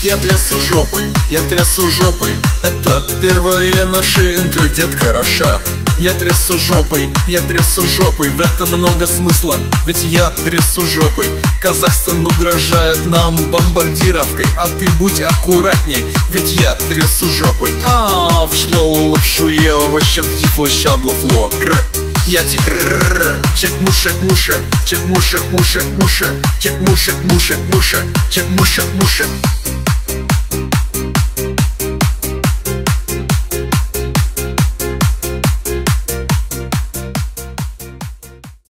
Я трясу жопой, я трясу жопой. Это первая наша интро, хороша. Я трясу жопой, я трясу жопой В этом много смысла, ведь я трясу жопой. Казахстан угрожает нам бомбардировкой А ты будь аккуратней, ведь я трясу жопой. А, в школу лапшу ел, вообще тифло щабло фло. Я тигр чек муша муша чек муша муша муша чек муша муша муша чек муша муша